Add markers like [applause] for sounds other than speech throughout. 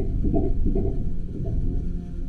いただきます。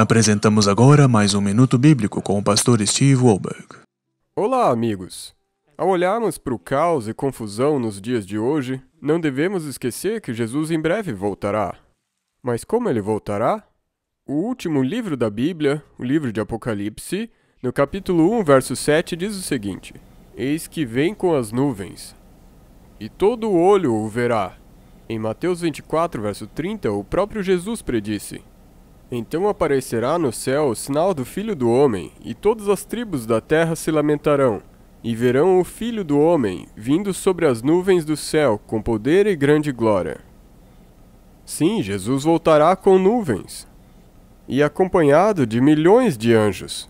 Apresentamos agora mais um Minuto Bíblico com o pastor Steve Wolberg. Olá, amigos! Ao olharmos para o caos e confusão nos dias de hoje, não devemos esquecer que Jesus em breve voltará. Mas como ele voltará? O último livro da Bíblia, o livro de Apocalipse, no capítulo 1, verso 7, diz o seguinte: Eis que vem com as nuvens, e todo olho o verá. Em Mateus 24, verso 30, o próprio Jesus predisse: então aparecerá no céu o sinal do Filho do Homem, e todas as tribos da terra se lamentarão, e verão o Filho do Homem vindo sobre as nuvens do céu com poder e grande glória. Sim, Jesus voltará com nuvens, e acompanhado de milhões de anjos.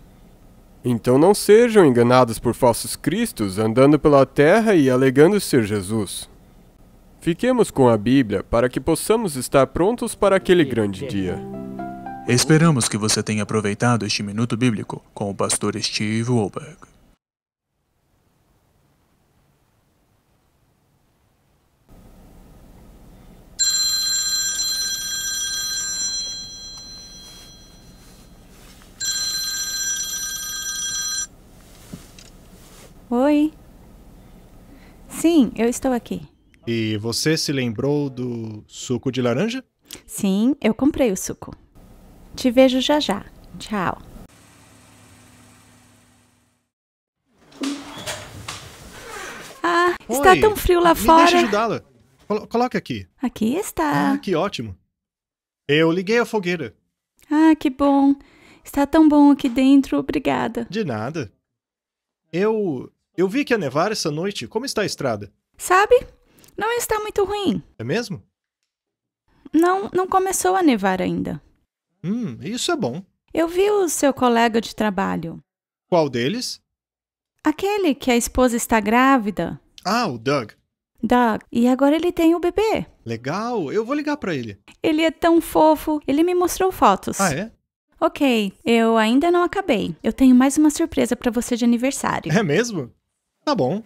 Então não sejam enganados por falsos cristos andando pela terra e alegando ser Jesus. Fiquemos com a Bíblia para que possamos estar prontos para aquele grande dia. Esperamos que você tenha aproveitado este minuto bíblico com o pastor Steve Wolberg. Oi. Sim, eu estou aqui. E você se lembrou do suco de laranja? Sim, eu comprei o suco. Te vejo já já. Tchau. Ah, está Oi, tão frio lá fora. Deixa ajudá-la. Colo coloque aqui. Aqui está. Ah, que ótimo. Eu liguei a fogueira. Ah, que bom. Está tão bom aqui dentro, obrigada. De nada. Eu. Eu vi que ia nevar essa noite. Como está a estrada? Sabe? Não está muito ruim. É mesmo? Não, não começou a nevar ainda. Hum, isso é bom. Eu vi o seu colega de trabalho. Qual deles? Aquele que a esposa está grávida. Ah, o Doug. Doug. E agora ele tem o bebê. Legal, eu vou ligar pra ele. Ele é tão fofo. Ele me mostrou fotos. Ah, é? Ok, eu ainda não acabei. Eu tenho mais uma surpresa para você de aniversário. É mesmo? Tá bom.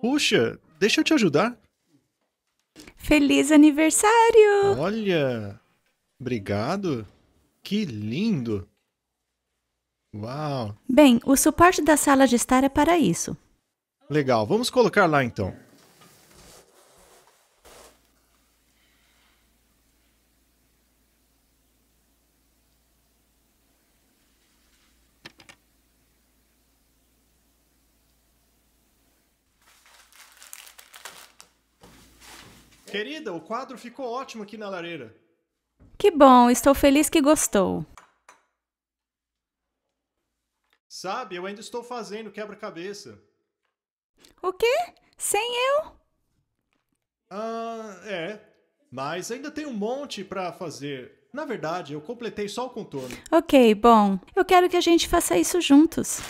Puxa, deixa eu te ajudar. Feliz aniversário! Olha! Obrigado. Que lindo. Uau. Bem, o suporte da sala de estar é para isso. Legal. Vamos colocar lá então. Querida, o quadro ficou ótimo aqui na lareira. Que bom, estou feliz que gostou. Sabe, eu ainda estou fazendo quebra-cabeça. O quê? Sem eu? Ah, é. Mas ainda tem um monte pra fazer. Na verdade, eu completei só o contorno. Ok, bom. Eu quero que a gente faça isso juntos.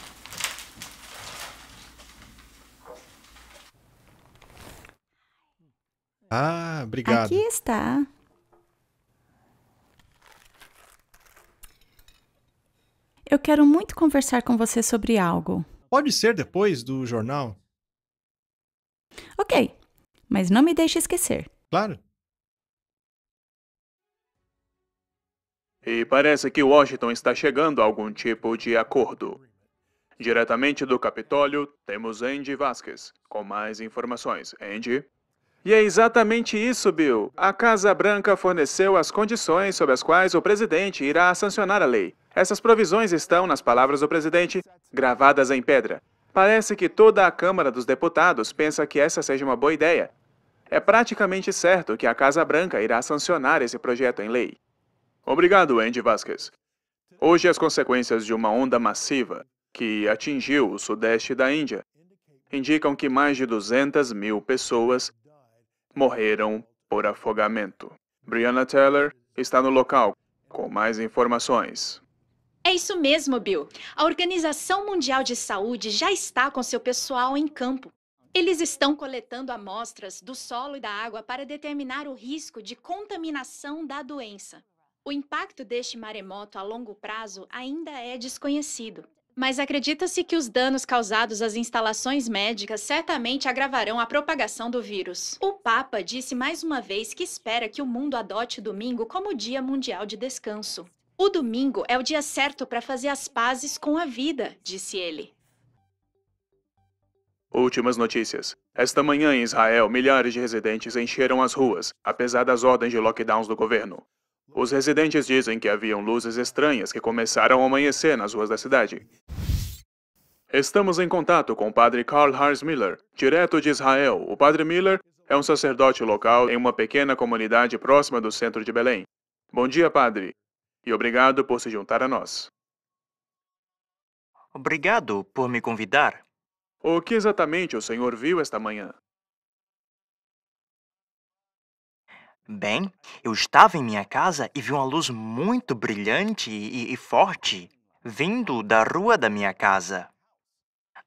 Ah, obrigado. Aqui está. Eu quero muito conversar com você sobre algo. Pode ser depois do jornal? Ok, mas não me deixe esquecer. Claro. E parece que Washington está chegando a algum tipo de acordo. Diretamente do Capitólio, temos Andy Vasquez com mais informações. Andy? E é exatamente isso, Bill. A Casa Branca forneceu as condições sob as quais o presidente irá sancionar a lei. Essas provisões estão, nas palavras do presidente, gravadas em pedra. Parece que toda a Câmara dos Deputados pensa que essa seja uma boa ideia. É praticamente certo que a Casa Branca irá sancionar esse projeto em lei. Obrigado, Andy Vasquez. Hoje, as consequências de uma onda massiva que atingiu o sudeste da Índia indicam que mais de 200 mil pessoas morreram por afogamento. Brianna Taylor está no local com mais informações. É isso mesmo, Bill. A Organização Mundial de Saúde já está com seu pessoal em campo. Eles estão coletando amostras do solo e da água para determinar o risco de contaminação da doença. O impacto deste maremoto a longo prazo ainda é desconhecido, mas acredita-se que os danos causados às instalações médicas certamente agravarão a propagação do vírus. O Papa disse mais uma vez que espera que o mundo adote domingo como Dia Mundial de Descanso. O domingo é o dia certo para fazer as pazes com a vida, disse ele. Últimas notícias. Esta manhã em Israel, milhares de residentes encheram as ruas, apesar das ordens de lockdowns do governo. Os residentes dizem que haviam luzes estranhas que começaram a amanhecer nas ruas da cidade. Estamos em contato com o padre Karl Hars Miller, direto de Israel. O padre Miller é um sacerdote local em uma pequena comunidade próxima do centro de Belém. Bom dia, padre, e obrigado por se juntar a nós. Obrigado por me convidar. O que exatamente o senhor viu esta manhã? Bem, eu estava em minha casa e vi uma luz muito brilhante e, e forte vindo da rua da minha casa.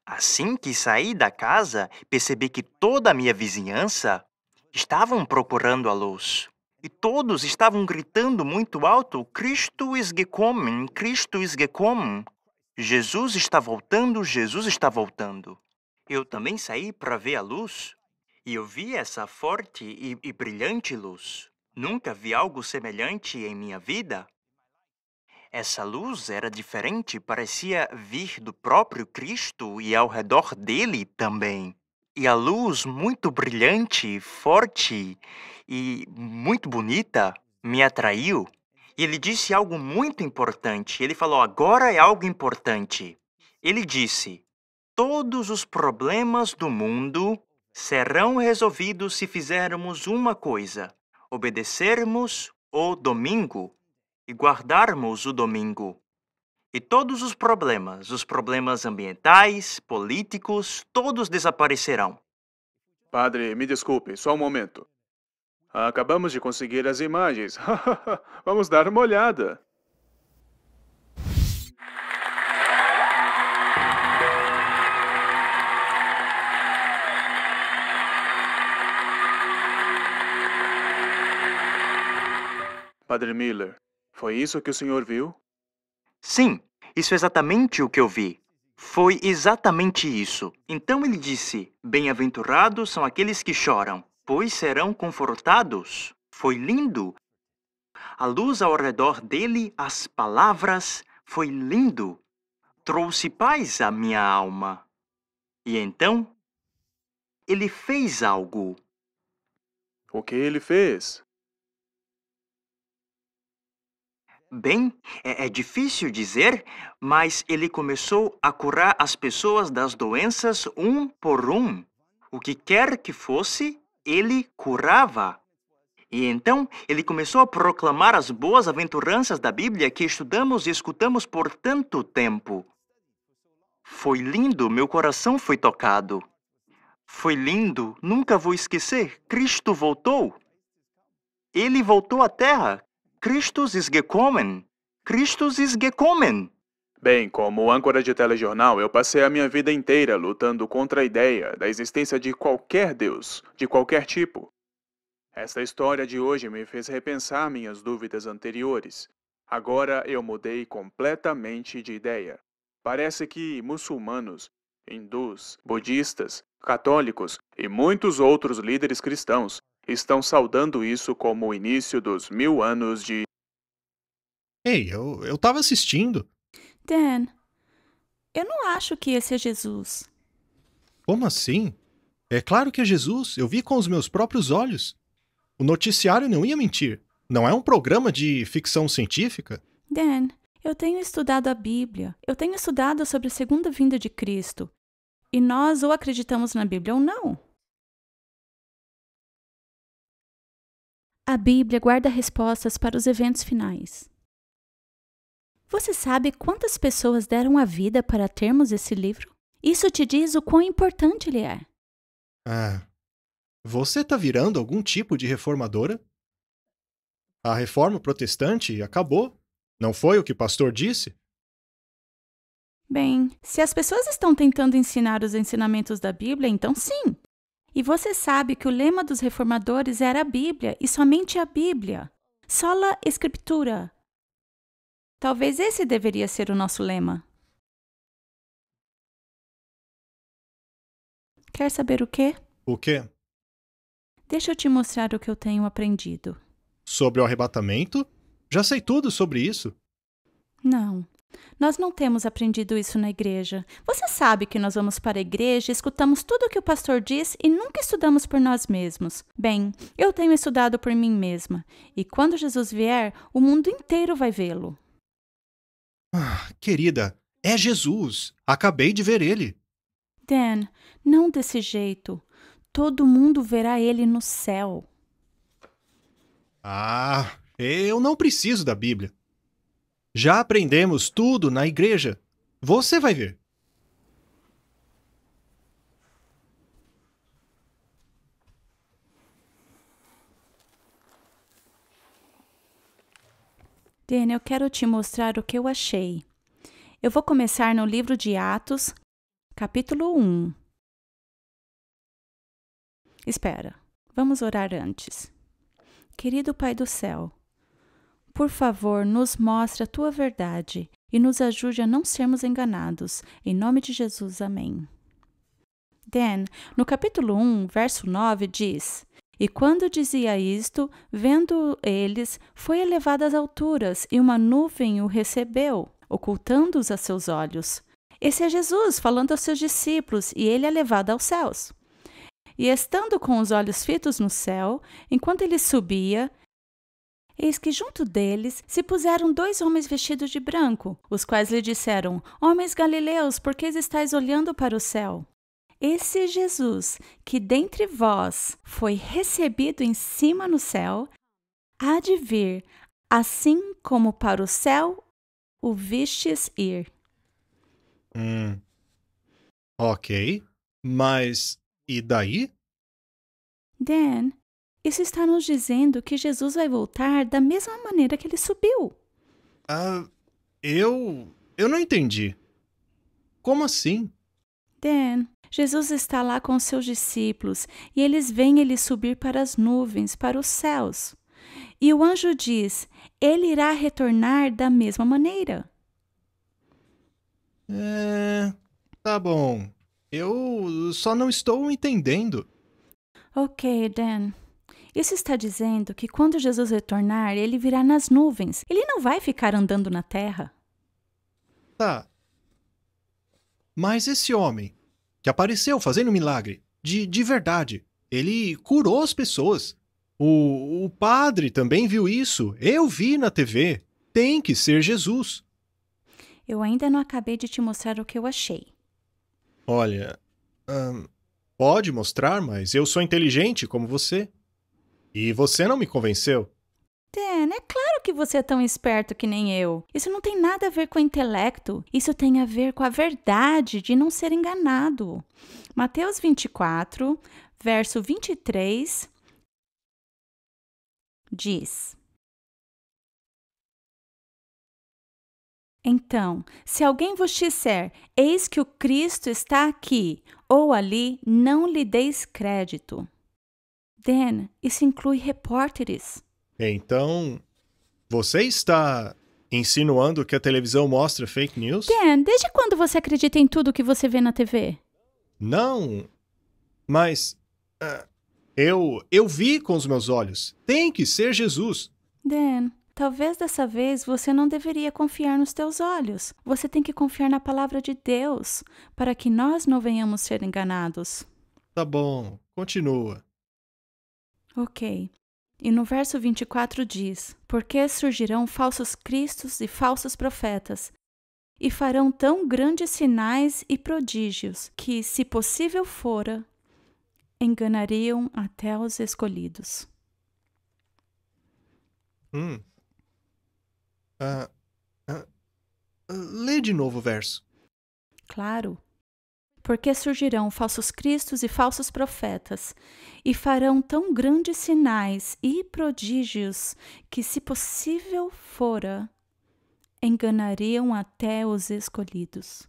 Assim que saí da casa, percebi que toda a minha vizinhança estavam procurando a luz. E todos estavam gritando muito alto: Cristo is gekommen, Cristo is gekommen. Jesus está voltando, Jesus está voltando. Eu também saí para ver a luz e eu vi essa forte e, e brilhante luz. Nunca vi algo semelhante em minha vida. Essa luz era diferente, parecia vir do próprio Cristo e ao redor dele também. E a luz muito brilhante, forte e muito bonita me atraiu. E ele disse algo muito importante. Ele falou: agora é algo importante. Ele disse: todos os problemas do mundo serão resolvidos se fizermos uma coisa: obedecermos o domingo e guardarmos o domingo. E todos os problemas, os problemas ambientais, políticos, todos desaparecerão. Padre, me desculpe, só um momento. Acabamos de conseguir as imagens. [laughs] Vamos dar uma olhada. Padre Miller, foi isso que o senhor viu? Sim, isso é exatamente o que eu vi. Foi exatamente isso. Então ele disse: Bem-aventurados são aqueles que choram, pois serão confortados. Foi lindo. A luz ao redor dele, as palavras, foi lindo. Trouxe paz à minha alma. E então, ele fez algo. O que ele fez? Bem, é, é, difícil dizer, mas ele começou a curar as pessoas das doenças um por um. O que quer que fosse, ele curava. E então ele começou a proclamar as boas aventuranças da Bíblia que estudamos e escutamos por tanto tempo. Foi lindo, meu coração foi tocado. Foi lindo, nunca vou esquecer. Cristo voltou. Ele voltou à Terra. Christus ist gekommen. Christus ist gekommen. Bem, como âncora de telejornal, eu passei a minha vida inteira lutando contra a ideia da existência de qualquer Deus, de qualquer tipo. Esta história de hoje me fez repensar minhas dúvidas anteriores. Agora eu mudei completamente de ideia. Parece que muçulmanos, hindus, budistas, católicos e muitos outros líderes cristãos estão saudando isso como o início dos mil anos de. Ei, eu, eu tava assistindo. Dan, eu não acho que esse é Jesus. Como assim? É claro que é Jesus. Eu vi com os meus próprios olhos. O noticiário não ia mentir. Não é um programa de ficção científica? Dan, eu tenho estudado a Bíblia. Eu tenho estudado sobre a segunda vinda de Cristo. E nós ou acreditamos na Bíblia ou não. A Bíblia guarda respostas para os eventos finais. Você sabe quantas pessoas deram a vida para termos esse livro? Isso te diz o quão importante ele é. Ah. Você tá virando algum tipo de reformadora? A reforma protestante acabou. Não foi o que o pastor disse? Bem, se as pessoas estão tentando ensinar os ensinamentos da Bíblia, então sim. E você sabe que o lema dos reformadores era a Bíblia e somente a Bíblia. Sola Escritura. Talvez esse deveria ser o nosso lema. Quer saber o quê? O quê? Deixa eu te mostrar o que eu tenho aprendido. Sobre o arrebatamento? Já sei tudo sobre isso. Não. Nós não temos aprendido isso na igreja. Você sabe que nós vamos para a igreja, escutamos tudo o que o pastor diz e nunca estudamos por nós mesmos. Bem, eu tenho estudado por mim mesma. E quando Jesus vier, o mundo inteiro vai vê-lo. Ah, querida, é Jesus. Acabei de ver ele. Dan, não desse jeito. Todo mundo verá ele no céu. Ah, eu não preciso da Bíblia. Já aprendemos tudo na igreja. Você vai ver. Dan, eu quero te mostrar o que eu achei. Eu vou começar no livro de Atos, capítulo 1. Espera, vamos orar antes. Querido Pai do céu, por favor, nos mostre a tua verdade e nos ajude a não sermos enganados. Em nome de Jesus, amém. Dan, no capítulo 1, verso 9, diz: e quando dizia isto, vendo eles, foi elevado às alturas, e uma nuvem o recebeu, ocultando-os a seus olhos. Esse é Jesus falando aos seus discípulos, e ele é levado aos céus. E estando com os olhos fitos no céu, enquanto ele subia, eis que junto deles se puseram dois homens vestidos de branco, os quais lhe disseram: Homens galileus, por que estáis olhando para o céu? Esse Jesus, que dentre vós foi recebido em cima no céu, há de vir, assim como para o céu o vistes ir. Hum. Ok. Mas e daí? Dan, isso está nos dizendo que Jesus vai voltar da mesma maneira que ele subiu. Ah, eu. Eu não entendi. Como assim? Dan, Jesus está lá com seus discípulos e eles veem ele subir para as nuvens, para os céus. E o anjo diz: Ele irá retornar da mesma maneira. É. Tá bom. Eu só não estou entendendo. Ok, Dan. Isso está dizendo que quando Jesus retornar, ele virá nas nuvens. Ele não vai ficar andando na terra. Tá. Mas esse homem que apareceu fazendo milagre, de, de verdade, ele curou as pessoas. O, o padre também viu isso. Eu vi na TV. Tem que ser Jesus. Eu ainda não acabei de te mostrar o que eu achei. Olha, ahn, pode mostrar, mas eu sou inteligente como você. E você não me convenceu. Dan, é claro que você é tão esperto que nem eu. Isso não tem nada a ver com intelecto. Isso tem a ver com a verdade de não ser enganado. Mateus 24, verso 23 diz: Então, se alguém vos disser, eis que o Cristo está aqui ou ali, não lhe deis crédito. Dan, isso inclui repórteres. Então, você está insinuando que a televisão mostra fake news? Dan, desde quando você acredita em tudo que você vê na TV? Não. Mas ah, eu eu vi com os meus olhos. Tem que ser Jesus. Dan, talvez dessa vez você não deveria confiar nos teus olhos. Você tem que confiar na palavra de Deus, para que nós não venhamos ser enganados. Tá bom, continua. Ok. E no verso 24 diz: Porque surgirão falsos cristos e falsos profetas, e farão tão grandes sinais e prodígios, que, se possível fora, enganariam até os escolhidos. Hum. Ah, ah, lê de novo o verso. Claro. Porque surgirão falsos cristos e falsos profetas, e farão tão grandes sinais e prodígios que, se possível fora, enganariam até os escolhidos.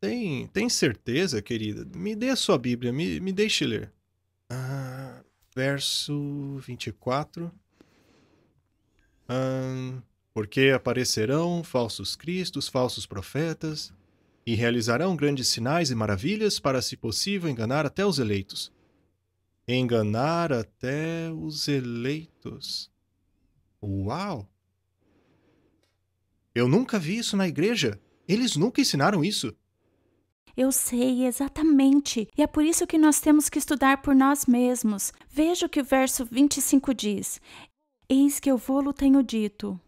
Tem, tem certeza, querida? Me dê a sua Bíblia, me, me deixe ler. Ah, verso 24. Ahn, porque aparecerão falsos cristos, falsos profetas, e realizarão grandes sinais e maravilhas para, se possível, enganar até os eleitos. Enganar até os eleitos. Uau! Eu nunca vi isso na igreja. Eles nunca ensinaram isso. Eu sei exatamente, e é por isso que nós temos que estudar por nós mesmos. Veja o que o verso 25 diz: Eis que eu vou-lo tenho dito.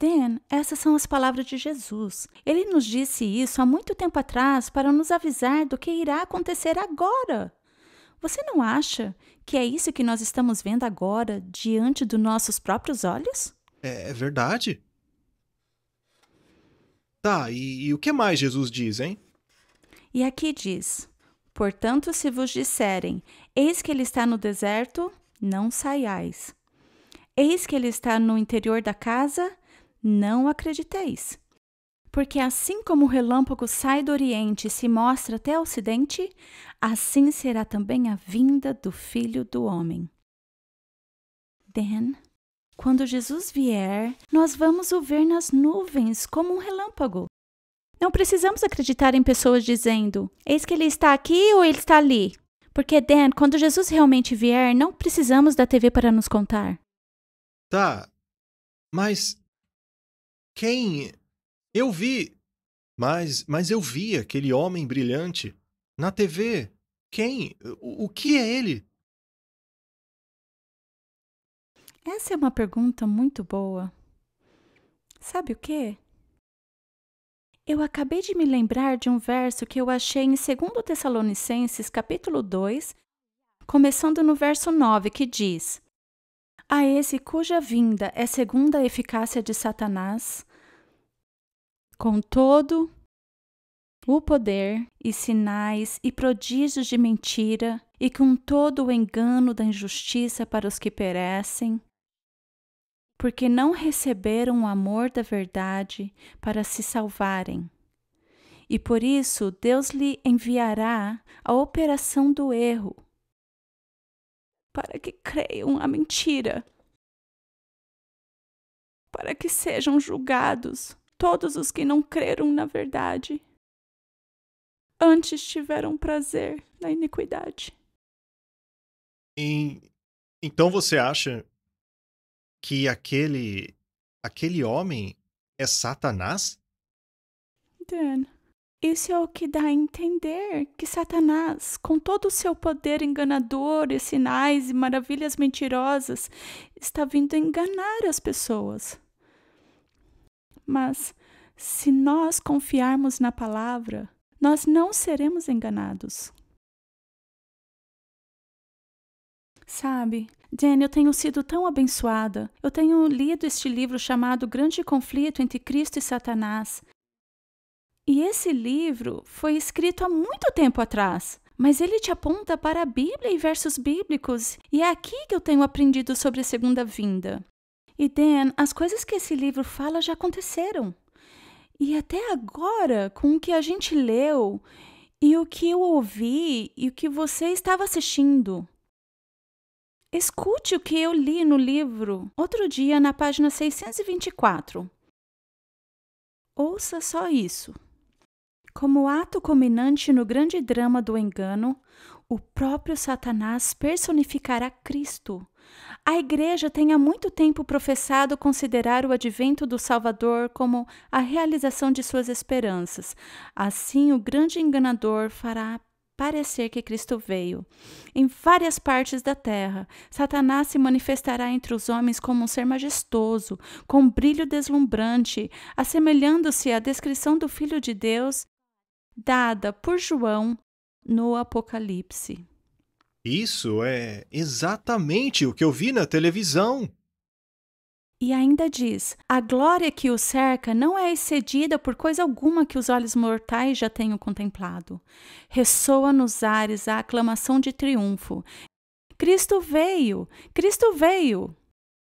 Dan, essas são as palavras de Jesus. Ele nos disse isso há muito tempo atrás para nos avisar do que irá acontecer agora. Você não acha que é isso que nós estamos vendo agora diante dos nossos próprios olhos? É, é verdade. Tá, e, e o que mais Jesus diz, hein? E aqui diz: Portanto, se vos disserem, eis que ele está no deserto, não saiais. Eis que ele está no interior da casa, não acrediteis. Porque assim como o relâmpago sai do oriente e se mostra até o ocidente, assim será também a vinda do filho do homem. Dan, quando Jesus vier, nós vamos o ver nas nuvens como um relâmpago. Não precisamos acreditar em pessoas dizendo: eis que ele está aqui ou ele está ali. Porque, Dan, quando Jesus realmente vier, não precisamos da TV para nos contar. Tá, mas. Quem. Eu vi. Mas, mas eu vi aquele homem brilhante na TV. Quem? O, o que é ele? Essa é uma pergunta muito boa. Sabe o que? Eu acabei de me lembrar de um verso que eu achei em 2 Tessalonicenses, capítulo 2, começando no verso 9, que diz: A esse cuja vinda é segundo a eficácia de Satanás, com todo o poder e sinais e prodígios de mentira, e com todo o engano da injustiça para os que perecem, porque não receberam o amor da verdade para se salvarem. E por isso Deus lhe enviará a operação do erro, para que creiam a mentira, para que sejam julgados todos os que não creram na verdade. antes tiveram prazer na iniquidade. E, então você acha que aquele aquele homem é Satanás? Dan, isso é o que dá a entender que Satanás, com todo o seu poder enganador e sinais e maravilhas mentirosas, está vindo enganar as pessoas. Mas, se nós confiarmos na palavra, nós não seremos enganados. Sabe, Jen, eu tenho sido tão abençoada. Eu tenho lido este livro chamado Grande Conflito entre Cristo e Satanás. E esse livro foi escrito há muito tempo atrás, mas ele te aponta para a Bíblia e versos bíblicos, e é aqui que eu tenho aprendido sobre a segunda vinda. E Dan, as coisas que esse livro fala já aconteceram. E até agora, com o que a gente leu, e o que eu ouvi, e o que você estava assistindo. Escute o que eu li no livro outro dia na página 624. Ouça só isso. Como ato culminante no grande drama do engano, o próprio Satanás personificará Cristo. A Igreja tem há muito tempo professado considerar o advento do Salvador como a realização de suas esperanças. Assim, o grande enganador fará parecer que Cristo veio. Em várias partes da terra, Satanás se manifestará entre os homens como um ser majestoso, com um brilho deslumbrante, assemelhando-se à descrição do Filho de Deus dada por João no Apocalipse. Isso é exatamente o que eu vi na televisão. E ainda diz: a glória que o cerca não é excedida por coisa alguma que os olhos mortais já tenham contemplado. Ressoa nos ares a aclamação de triunfo. Cristo veio! Cristo veio!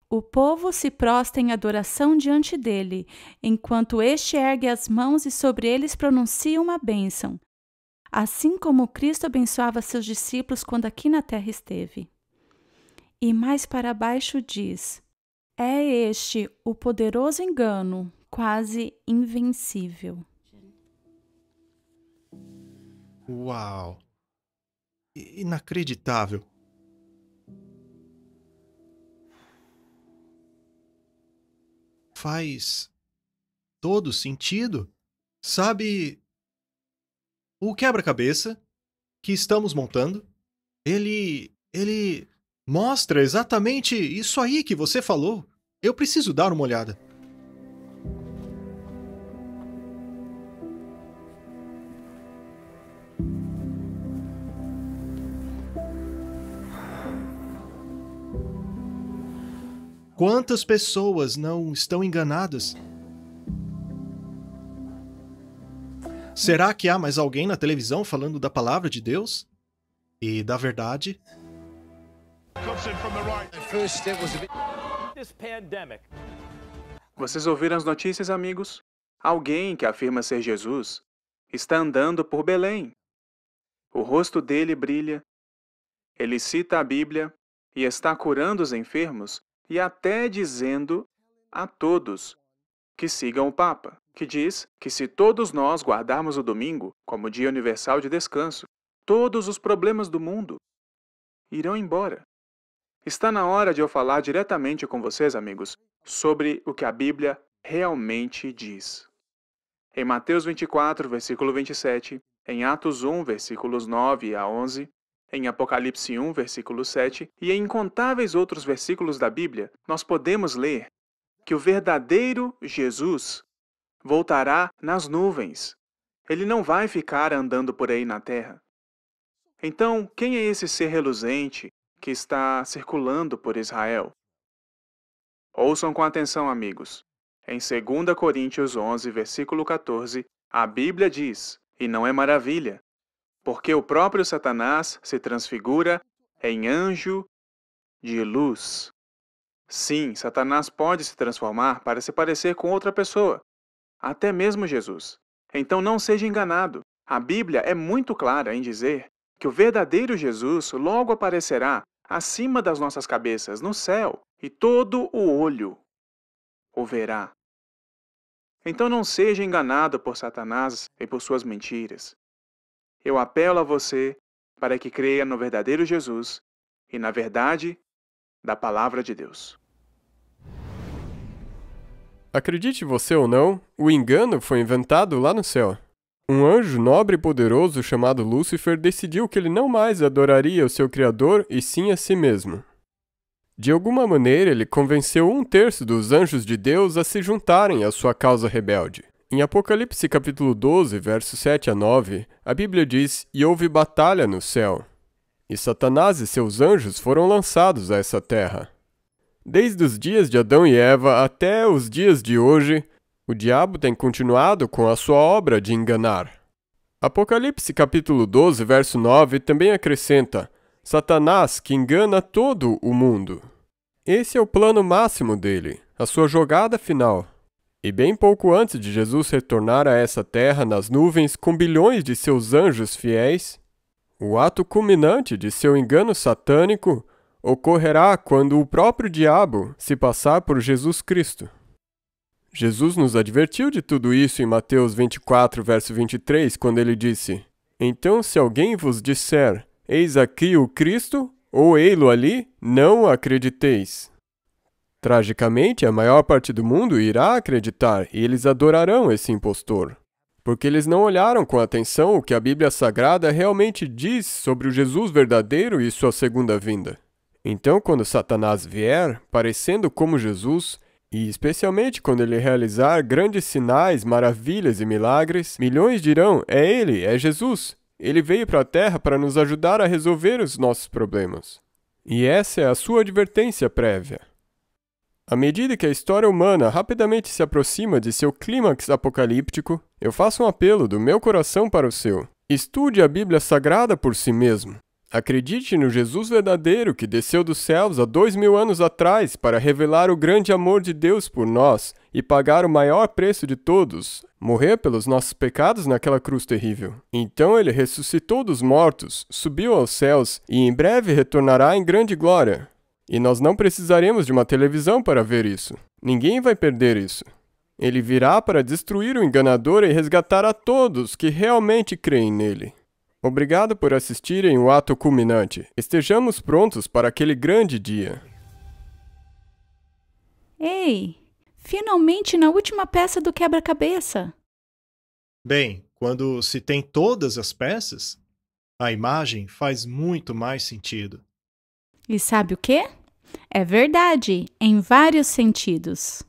O povo se prostra em adoração diante dele, enquanto este ergue as mãos e sobre eles pronuncia uma bênção, assim como Cristo abençoava seus discípulos quando aqui na terra esteve. E mais para baixo diz: é este o poderoso engano, quase invencível. Uau! Inacreditável. Faz todo sentido. Sabe, o quebra-cabeça que estamos montando, ele ele Mostra exatamente isso aí que você falou. Eu preciso dar uma olhada. Quantas pessoas não estão enganadas? Será que há mais alguém na televisão falando da palavra de Deus e da verdade? Vocês ouviram as notícias, amigos? Alguém que afirma ser Jesus está andando por Belém. O rosto dele brilha, ele cita a Bíblia e está curando os enfermos e até dizendo a todos que sigam o Papa, que diz que se todos nós guardarmos o domingo como dia universal de descanso, todos os problemas do mundo irão embora. Está na hora de eu falar diretamente com vocês, amigos, sobre o que a Bíblia realmente diz. Em Mateus 24, versículo 27, em Atos 1, versículos 9 a 11, em Apocalipse 1, versículo 7 e em incontáveis outros versículos da Bíblia, nós podemos ler que o verdadeiro Jesus voltará nas nuvens. Ele não vai ficar andando por aí na terra. Então, quem é esse ser reluzente, que está circulando por Israel. Ouçam com atenção, amigos. Em 2 Coríntios 11, versículo 14, a Bíblia diz, e não é maravilha, porque o próprio Satanás se transfigura em anjo de luz. Sim, Satanás pode se transformar para se parecer com outra pessoa, até mesmo Jesus. Então não seja enganado. A Bíblia é muito clara em dizer que o verdadeiro Jesus logo aparecerá acima das nossas cabeças, no céu, e todo o olho o verá. Então não seja enganado por Satanás e por suas mentiras. eu apelo a você para que creia no verdadeiro Jesus e na verdade da palavra de Deus. Acredite você ou não, o engano foi inventado lá no céu. Um anjo nobre e poderoso chamado Lúcifer decidiu que ele não mais adoraria o seu Criador e sim a si mesmo. De alguma maneira, ele convenceu um terço dos anjos de Deus a se juntarem à sua causa rebelde. Em Apocalipse capítulo 12, versos 7 a 9, a Bíblia diz: E houve batalha no céu. E Satanás e seus anjos foram lançados a essa terra. Desde os dias de Adão e Eva até os dias de hoje, o diabo tem continuado com a sua obra de enganar. Apocalipse capítulo 12, verso 9 também acrescenta: Satanás que engana todo o mundo. Esse é o plano máximo dele, a sua jogada final. E bem pouco antes de Jesus retornar a essa terra nas nuvens com bilhões de seus anjos fiéis, o ato culminante de seu engano satânico ocorrerá quando o próprio diabo se passar por Jesus Cristo. Jesus nos advertiu de tudo isso em Mateus 24, verso 23, quando ele disse: Então, se alguém vos disser, Eis aqui o Cristo, ou ei-lo ali, não acrediteis. Tragicamente, a maior parte do mundo irá acreditar e eles adorarão esse impostor, porque eles não olharam com atenção o que a Bíblia Sagrada realmente diz sobre o Jesus verdadeiro e sua segunda vinda. Então, quando Satanás vier, parecendo como Jesus, e especialmente quando ele realizar grandes sinais, maravilhas e milagres, milhões dirão: É ele, é Jesus. Ele veio para a terra para nos ajudar a resolver os nossos problemas. E essa é a sua advertência prévia. À medida que a história humana rapidamente se aproxima de seu clímax apocalíptico, eu faço um apelo do meu coração para o seu. Estude a Bíblia Sagrada por si mesmo. Acredite no Jesus verdadeiro que desceu dos céus há dois mil anos atrás para revelar o grande amor de Deus por nós e pagar o maior preço de todos, morrer pelos nossos pecados naquela cruz terrível. Então ele ressuscitou dos mortos, subiu aos céus e em breve retornará em grande glória. E nós não precisaremos de uma televisão para ver isso. Ninguém vai perder isso. Ele virá para destruir o enganador e resgatar a todos que realmente creem nele. Obrigado por assistirem o ato culminante. Estejamos prontos para aquele grande dia. Ei, finalmente na última peça do quebra-cabeça. Bem, quando se tem todas as peças, a imagem faz muito mais sentido. E sabe o quê? É verdade, em vários sentidos.